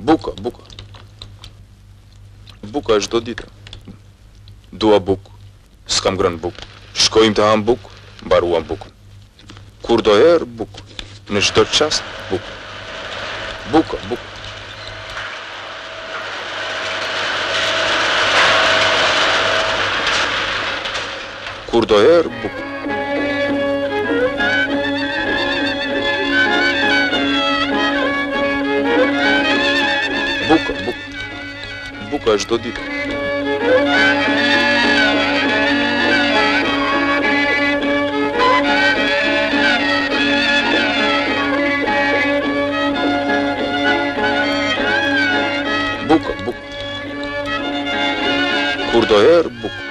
Buka, buka. Buka është çdo ditë. Dua bukë, s'kam ngrënë bukë. Shkojmë të hamë bukë, mbaruam bukën. Kurdoherë bukë, në çdo çast bukë. Buka, buka. Kurdoherë bukë... Buka, bukë... Buka është çdo ditë. Buka, bukë... Kurdoherë bukë